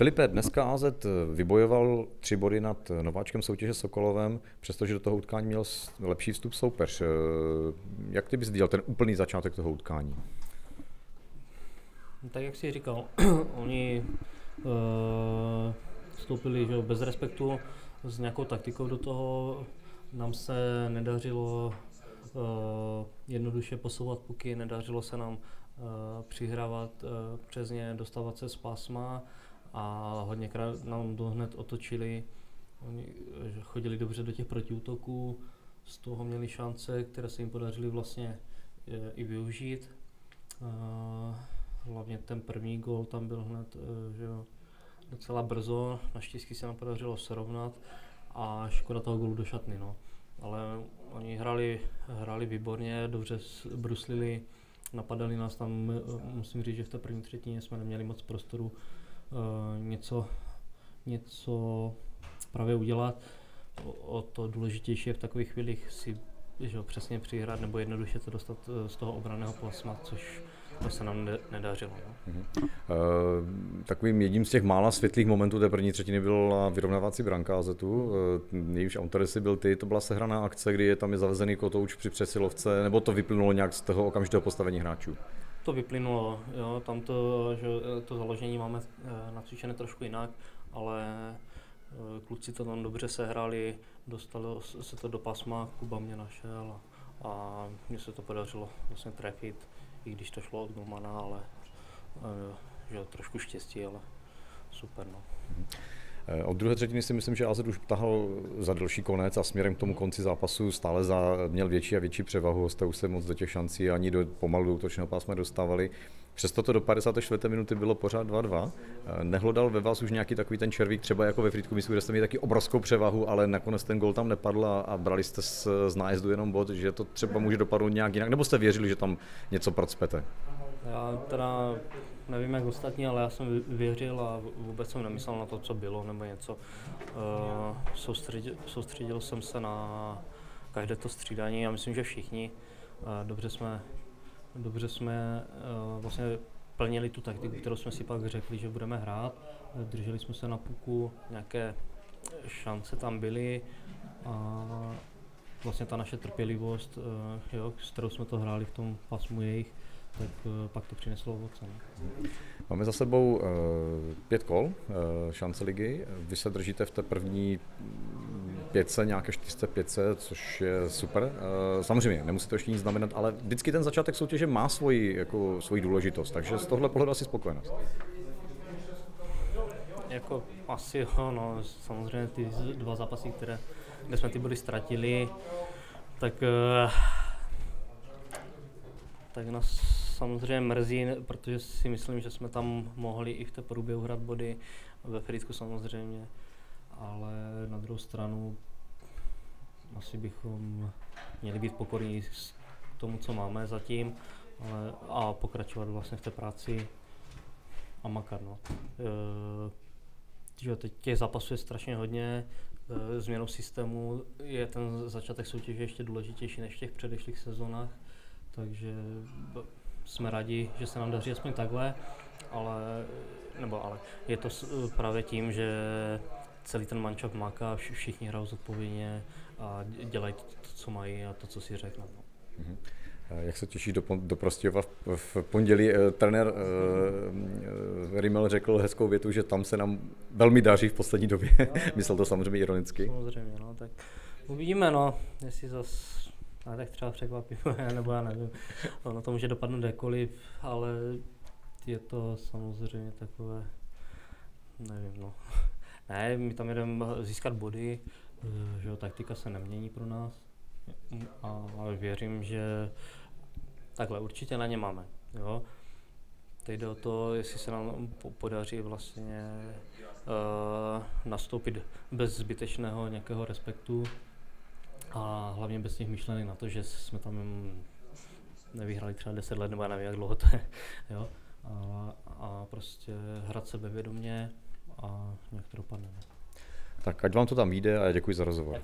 Filipe, dneska AZ vybojoval tři body nad nováčkem soutěže Sokolovem, přestože do toho utkání měl lepší vstup soupeř. Jak ty bys viděl ten úplný začátek toho utkání? Tak jak jsi říkal, oni uh, vstoupili že, bez respektu s nějakou taktikou do toho. Nám se nedařilo uh, jednoduše posouvat puky, nedařilo se nám uh, přihrávat uh, přes ně, dostávat se z pásma a hodněkrát nám to hned otočili. Oni chodili dobře do těch protiútoků, z toho měli šance, které se jim podařily vlastně i využít. Hlavně ten první gol tam byl hned že jo, docela brzo, naštěstí se nám podařilo srovnat a škoda toho golu do šatny. No. Ale oni hráli, hráli výborně, dobře bruslili, napadali nás tam, musím říct, že v té první třetině jsme neměli moc prostoru něco, něco právě udělat. O, o to důležitější je v takových chvílích si že přesně přihrát nebo jednoduše to dostat eh, z toho obraného plasma, což to se nám ne, nedařilo. No. Uh-huh. Uh, takovým jedním z těch mála světlých momentů té první třetiny byla vyrovnávací branka Azetu. Uh, jejímž autor si byl ty, to byla sehraná akce, kdy je tam je zavezený kotouč při přesilovce, nebo to vyplynulo nějak z toho okamžitého postavení hráčů? To vyplynulo, jo, tam to, že to založení máme nacvičené trošku jinak, ale kluci to tam dobře sehráli, dostalo se to do pasma, Kuba mě našel a, a mně se to podařilo vlastně trefit i když to šlo od Gulmana, ale eh, že trošku štěstí, ale super. No. Eh, od druhé třetiny si myslím, že AZ už tahal za další konec a směrem k tomu konci zápasu stále za, měl větší a větší převahu, jste už se moc do těch šancí ani do pomalu do útočného pásma dostávali. Přesto to do 54. minuty bylo pořád 2-2. Eh, nehlodal ve vás už nějaký takový ten červík, třeba jako ve Frýdku, myslím, že jste měli taky obrovskou převahu, ale nakonec ten gol tam nepadl a, a brali jste z, z nájezdu jenom bod, že to třeba může dopadnout nějak jinak, nebo jste věřili, že tam něco procpete? Já teda nevím jak ostatní, ale já jsem věřil a vůbec jsem nemyslel na to, co bylo nebo něco. Uh, soustředil, soustředil jsem se na každé to střídání a myslím, že všichni. Uh, dobře jsme dobře jsme uh, vlastně plnili tu taktiku, kterou jsme si pak řekli, že budeme hrát. Drželi jsme se na puku, nějaké šance tam byly a vlastně ta naše trpělivost, jo, s kterou jsme to hráli v tom pasmu jejich, tak uh, pak to přineslo ovoce. No. Máme za sebou uh, pět kol uh, šance ligy. Vy se držíte v té první pětce, nějaké čtyřce pětce, což je super. Samozřejmě, nemusí to ještě nic znamenat, ale vždycky ten začátek soutěže má svoji, jako, svoji důležitost, takže z tohle pohledu asi spokojenost. Jako asi jo, no, samozřejmě ty dva zápasy, které, kde jsme ty body ztratili, tak, tak nás samozřejmě mrzí, protože si myslím, že jsme tam mohli i v té průběhu hrát body, ve Frýdku samozřejmě, ale na druhou stranu asi bychom měli být pokorní s tomu, co máme zatím ale, a pokračovat vlastně v té práci a makat. No. E, teď těch zápasů je strašně hodně, e, změnou systému je ten začátek soutěže ještě důležitější než v těch předešlých sezónách, takže jsme rádi, že se nám daří aspoň takhle, ale, nebo ale je to právě tím, že celý ten mančap maká, všichni hrajou zodpovědně a dělají to, co mají a to, co si řeknou. No. Mm-hmm. Jak se těší do, do Prostějova v, pondělí. Eh, trenér uh, Rimmel řekl hezkou větu, že tam se nám velmi daří v poslední době. No, Myslel to samozřejmě ironicky. Samozřejmě, no, tak uvidíme, no, jestli zase ale tak třeba překvapivě, nebo já nevím. Ono to může dopadnout kdekoliv, ale je to samozřejmě takové, nevím, no. Ne, my tam jdeme získat body, že jo, taktika se nemění pro nás, a, ale věřím, že takhle určitě na ně máme, jo. Teď jde o to, jestli se nám podaří vlastně uh, nastoupit bez zbytečného nějakého respektu a hlavně bez těch myšlenek na to, že jsme tam nevyhrali třeba 10 let, nebo já nevím, jak dlouho to je, jo. A, a prostě hrát sebevědomě a nějak to dopadne. Tak ať vám to tam vyjde a děkuji za rozhovor.